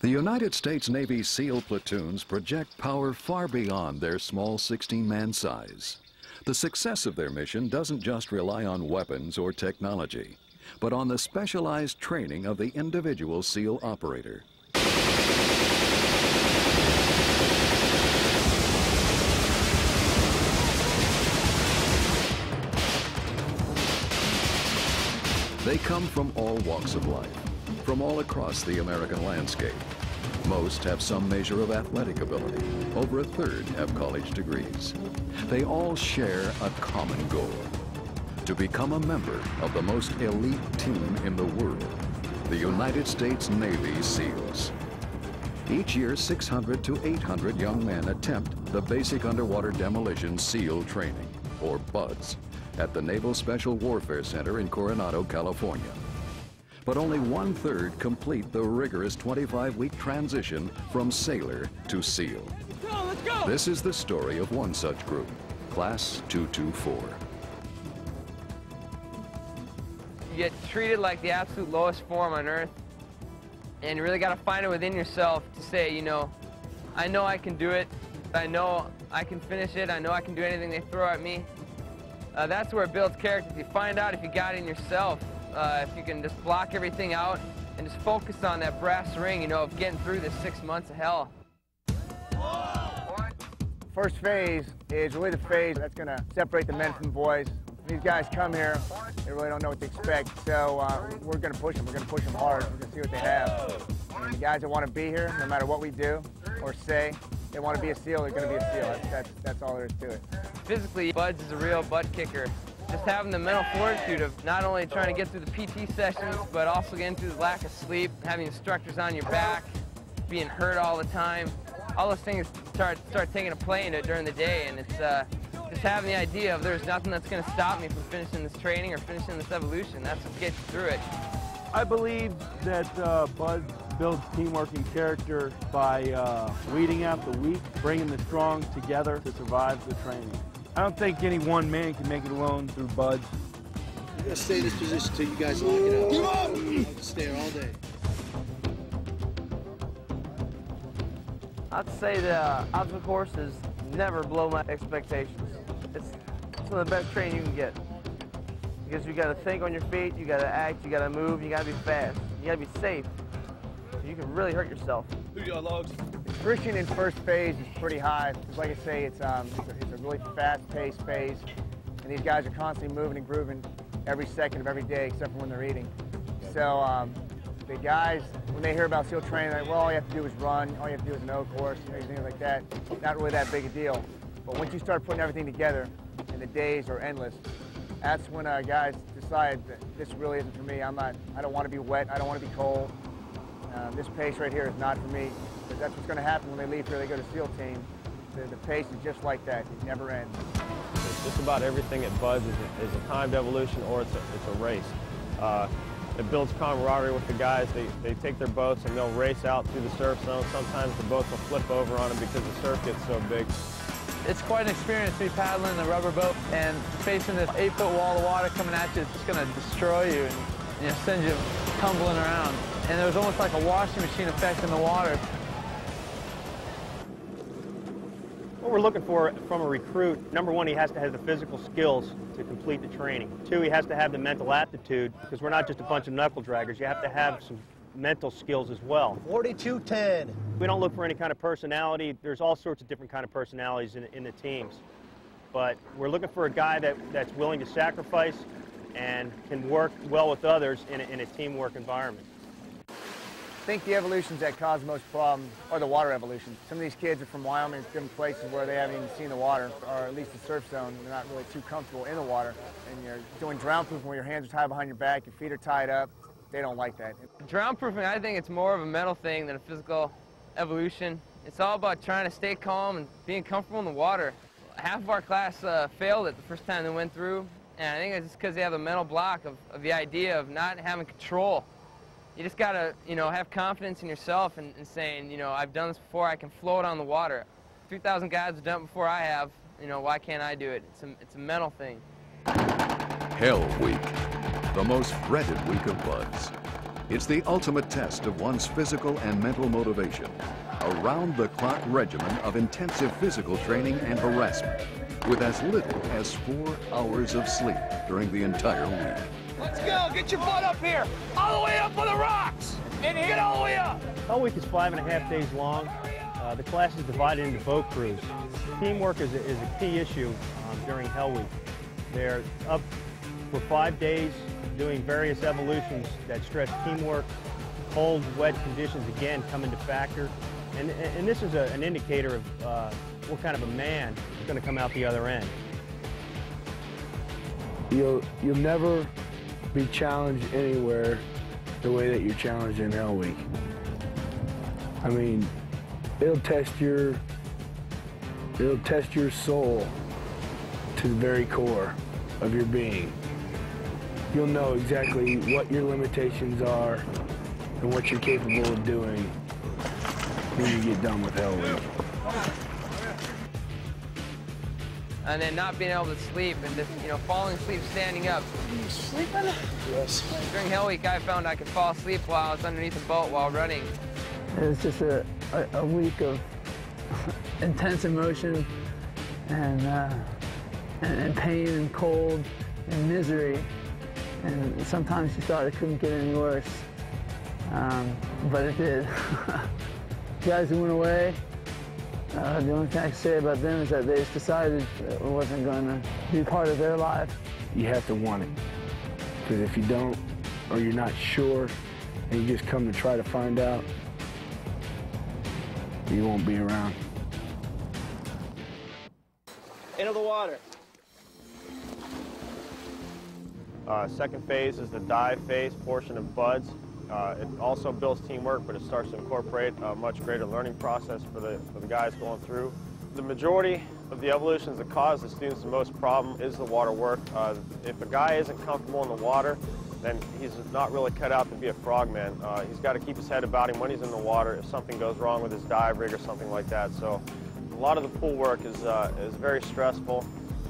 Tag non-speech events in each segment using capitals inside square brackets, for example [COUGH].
The United States Navy SEAL platoons project power far beyond their small 16-man size. The success of their mission doesn't just rely on weapons or technology, but on the specialized training of the individual SEAL operator. They come from all walks of life, from all across the American landscape. Most have some measure of athletic ability. Over a third have college degrees. They all share a common goal, to become a member of the most elite team in the world, the United States Navy SEALs. Each year, 600 to 800 young men attempt the Basic Underwater Demolition SEAL Training, or BUDS, at the Naval Special Warfare Center in Coronado, California. But only one-third complete the rigorous 25-week transition from sailor to SEAL. Let's go, let's go! This is the story of one such group, Class 224. You get treated like the absolute lowest form on earth, and you really got to find it within yourself to say, you know, I know I can do it. I know I can finish it. I know I can do anything they throw at me. Uh, that's where it builds character. If you find out if you got it in yourself, uh, if you can just block everything out and just focus on that brass ring, you know, of getting through this six months of hell. First phase is really the phase that's going to separate the men from boys. These guys come here, they really don't know what to expect, so uh, we're going to push them. We're going to push them hard. We're going to see what they have. And the guys that want to be here, no matter what we do or say, they want to be a SEAL, they're going to be a SEAL. That's, that's, that's all there is to it. Physically, Buds is a real butt kicker. Just having the mental fortitude of not only trying to get through the PT sessions, but also getting through the lack of sleep, having instructors on your back, being hurt all the time. All those things start, start taking a play into it during the day, and it's uh, just having the idea of there's nothing that's going to stop me from finishing this training or finishing this evolution. That's what gets you through it. I believe that uh, Bud builds teamwork and character by uh, weeding out the weak, bringing the strong together to survive the training. I don't think any one man can make it alone through Buds. I'm gonna stay in this position until you guys lock it out. Come on! I'll stay here all day. I'd say the uh, obstacle courses never blow my expectations. It's, it's one of the best training you can get. Because you gotta think on your feet, you gotta act, you gotta move, you gotta be fast, you gotta be safe. You can really hurt yourself. Who got logs? Friction in first phase is pretty high. Like I say, it's, um, it's, a, it's a really fast-paced phase. And these guys are constantly moving and grooving every second of every day, except for when they're eating. So um, the guys, when they hear about SEAL training, they're like, well, all you have to do is run, all you have to do is an O course, things like that. Not really that big a deal. But once you start putting everything together, and the days are endless, that's when uh, guys decide that this really isn't for me. I'm not, I don't want to be wet, I don't want to be cold. Uh, this pace right here is not for me. But that's what's going to happen when they leave here, they go to SEAL team. The, the pace is just like that, it never ends. Just about everything at Buds is a, is a timed evolution or it's a, it's a race. Uh, it builds camaraderie with the guys. They, they take their boats and they'll race out through the surf zone. Sometimes the boats will flip over on them because the surf gets so big. It's quite an experience to be paddling the rubber boat and facing this eight-foot wall of water coming at you. It's just going to destroy you and you know, send you tumbling around. And there's almost like a washing machine effect in the water. What we're looking for from a recruit, number one, he has to have the physical skills to complete the training. Two, he has to have the mental aptitude, because we're not just a bunch of knuckle draggers. You have to have some mental skills as well. 4210. We don't look for any kind of personality. There's all sorts of different kind of personalities in, in the teams. But we're looking for a guy that, that's willing to sacrifice and can work well with others in a, in a teamwork environment. I think the evolutions that cause most problems are the water evolutions. Some of these kids are from Wyoming, different places where they haven't even seen the water, or at least the surf zone. They're not really too comfortable in the water. And you're doing drown proofing where your hands are tied behind your back, your feet are tied up. They don't like that. Drown proofing, I think it's more of a mental thing than a physical evolution. It's all about trying to stay calm and being comfortable in the water. Half of our class uh, failed it the first time they went through, and I think it's just because they have a mental block of, of the idea of not having control. You just gotta, you know, have confidence in yourself and, and saying, you know, I've done this before, I can float on the water. 3,000 guys have done it before I have, you know, why can't I do it? It's a, it's a mental thing. Hell Week, the most dreaded week of buds. It's the ultimate test of one's physical and mental motivation. A round-the-clock regimen of intensive physical training and harassment with as little as four hours of sleep during the entire week. Let's go. Get your butt up here. All the way up on the rocks. And Get all the way up. Hell Week is five and a half days long. Uh, the class is divided into boat crews. Teamwork is a, is a key issue um, during Hell Week. They're up for five days doing various evolutions that stress teamwork. Cold, wet conditions, again, come into factor. And, and this is a, an indicator of uh, what kind of a man is going to come out the other end. You'll, you'll never be challenged anywhere the way that you're challenged in Hell Week. I mean, it'll test your, it'll test your soul to the very core of your being. You'll know exactly what your limitations are and what you're capable of doing when you get done with Hell Week. And then not being able to sleep and just, you know, falling asleep standing up. You sleeping? Yes. During Hell Week, I found I could fall asleep while I was underneath a boat while running. It was just a, a, a week of [LAUGHS] intense emotion and, uh, and, and pain and cold and misery. And sometimes you thought it couldn't get any worse, um, but it did. [LAUGHS] guys who went away, uh, the only thing I can say about them is that they just decided it wasn't going to be part of their life. You have to want it. Because if you don't, or you're not sure, and you just come to try to find out, you won't be around. Into the water. Uh, second phase is the dive phase portion of BUDS. Uh, it also builds teamwork, but it starts to incorporate a much greater learning process for the, for the guys going through. The majority of the evolutions that cause the students the most problem is the water work. Uh, if a guy isn't comfortable in the water, then he's not really cut out to be a frogman. Uh, he's got to keep his head about him when he's in the water if something goes wrong with his dive rig or something like that. So a lot of the pool work is, uh, is very stressful.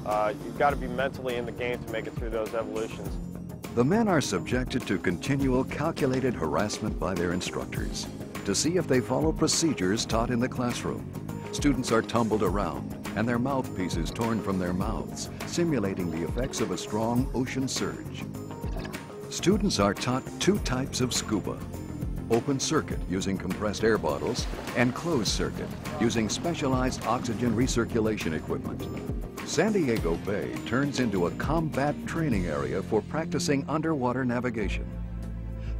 Uh, you've got to be mentally in the game to make it through those evolutions. The men are subjected to continual calculated harassment by their instructors to see if they follow procedures taught in the classroom. Students are tumbled around and their mouthpieces torn from their mouths, simulating the effects of a strong ocean surge. Students are taught two types of scuba. Open circuit using compressed air bottles and closed circuit using specialized oxygen recirculation equipment. San Diego Bay turns into a combat training area for practicing underwater navigation.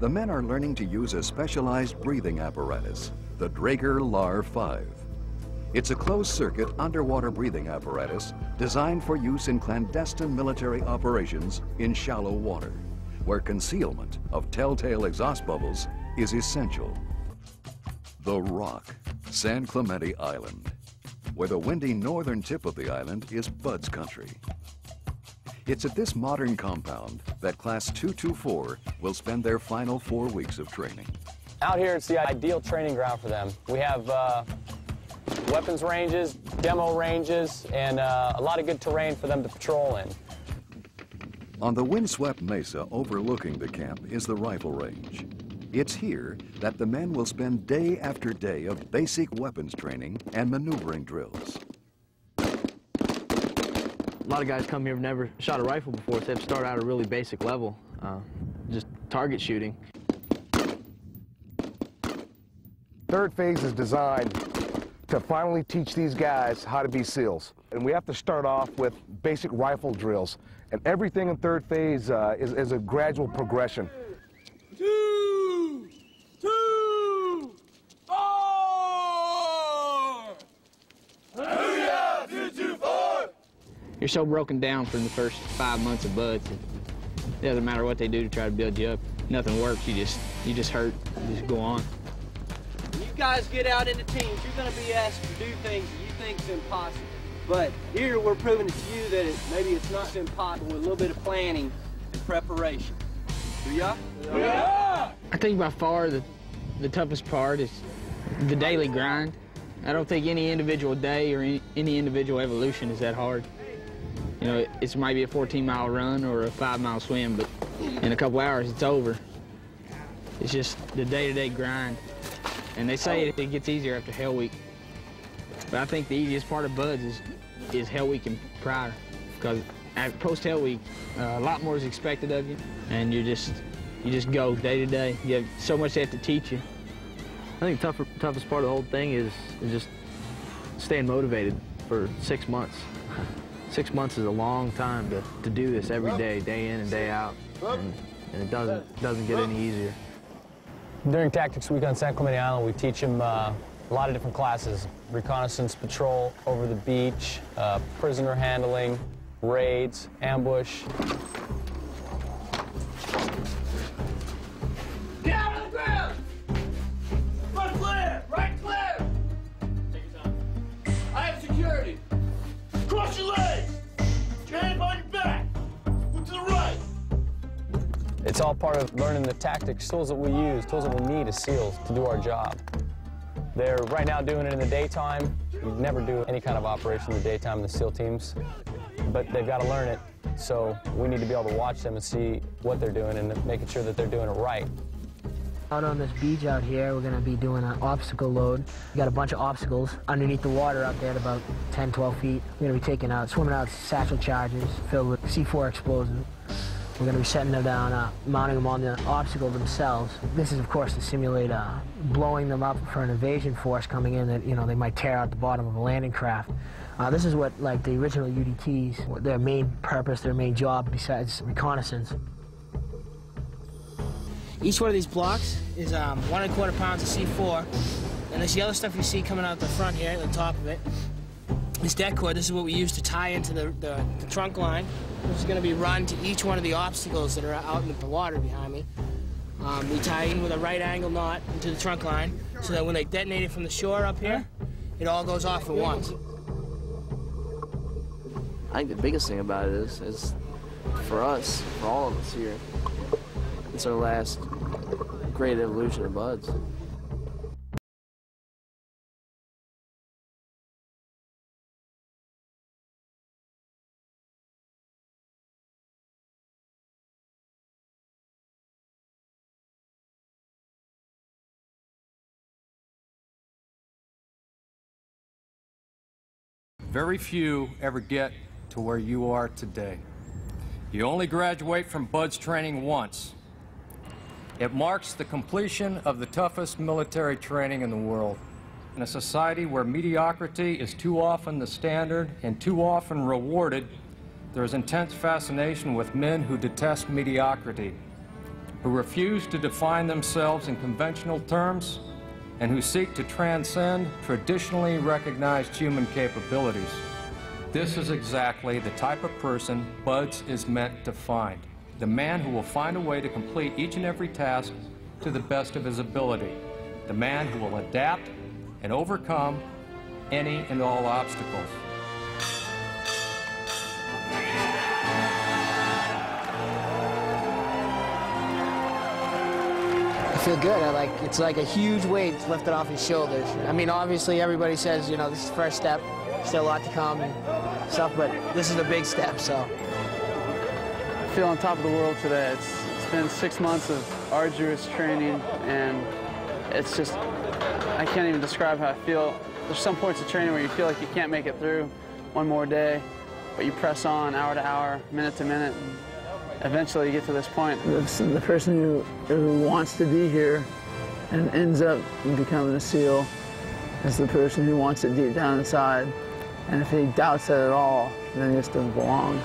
The men are learning to use a specialized breathing apparatus, the Draeger LAR 5. It's a closed-circuit underwater breathing apparatus designed for use in clandestine military operations in shallow water, where concealment of telltale exhaust bubbles is essential. The Rock, San Clemente Island where the windy northern tip of the island is Bud's country. It's at this modern compound that Class 224 will spend their final four weeks of training. Out here, it's the ideal training ground for them. We have uh, weapons ranges, demo ranges, and uh, a lot of good terrain for them to patrol in. On the windswept mesa overlooking the camp is the rifle range. It's here that the men will spend day after day of basic weapons training and maneuvering drills. A lot of guys come here have never shot a rifle before, so they have to start out at a really basic level, uh, just target shooting. Third phase is designed to finally teach these guys how to be SEALs. And we have to start off with basic rifle drills. And everything in third phase uh, is, is a gradual progression. You're so broken down from the first five months of buds. It doesn't matter what they do to try to build you up. Nothing works. You just you just hurt. You just go on. When you guys get out into teams, you're going to be asked to do things that you think is impossible. But here we're proving it to you that it, maybe it's not impossible with a little bit of planning and preparation. Do ya? Yeah. I think by far the the toughest part is the daily grind. I don't think any individual day or any, any individual evolution is that hard. You know, it might be a 14 mile run or a five mile swim, but in a couple hours it's over. It's just the day-to-day grind. And they say it, gets easier after Hell Week. But I think the easiest part of Buds is, is Hell Week and prior. Because at post Hell Week, uh, a lot more is expected of you. And you just, you just go day to day. You have so much they have to teach you. I think the tougher, toughest part of the whole thing is, is just staying motivated for six months. [LAUGHS] Six months is a long time to, to do this every day, day in and day out. And, and it doesn't, doesn't get any easier. During Tactics Week on San Clemente Island, we teach them uh, a lot of different classes. Reconnaissance, patrol, over the beach, uh, prisoner handling, raids, ambush. All part of learning the tactics, tools that we use, tools that we need as SEALs to do our job. They're right now doing it in the daytime. We never do any kind of operation in the daytime the SEAL teams, but they've got to learn it. So we need to be able to watch them and see what they're doing and making sure that they're doing it right. Out on this beach out here, we're going to be doing an obstacle load. We got a bunch of obstacles underneath the water up there at about 10, 12 feet. We're going to be taking out, swimming out satchel charges filled with C4 explosives. We're going to be setting them down, uh, mounting them on the obstacle themselves. This is, of course, to simulate uh, blowing them up for an invasion force coming in that, you know, they might tear out the bottom of a landing craft. Uh, this is what, like, the original UDTs, their main purpose, their main job besides reconnaissance. Each one of these blocks is um, one and a quarter pounds of C4. And this yellow stuff you see coming out the front here, the top of it, this det cord, this is what we use to tie into the, the, the trunk line. This is going to be run to each one of the obstacles that are out in the water behind me. Um, we tie in with a right angle knot into the trunk line so that when they detonate it from the shore up here, it all goes off at once. I think the biggest thing about it is, is for us, for all of us here, it's our last great evolution of buds. Very few ever get to where you are today. You only graduate from BUDS training once. It marks the completion of the toughest military training in the world. In a society where mediocrity is too often the standard and too often rewarded, there is intense fascination with men who detest mediocrity, who refuse to define themselves in conventional terms, and who seek to transcend traditionally recognized human capabilities. This is exactly the type of person BUDS is meant to find. The man who will find a way to complete each and every task to the best of his ability. The man who will adapt and overcome any and all obstacles. Feel good. I like it's like a huge weight lifted off his shoulders. I mean, obviously everybody says you know this is the first step, still a lot to come and stuff, but this is a big step. So I feel on top of the world today. It's it's been six months of arduous training, and it's just I can't even describe how I feel. There's some points of training where you feel like you can't make it through one more day, but you press on hour to hour, minute to minute. Eventually you get to this point. The, the person who, who wants to be here and ends up becoming a SEAL is the person who wants it deep down inside. And if he doubts it at all, then he just doesn't belong.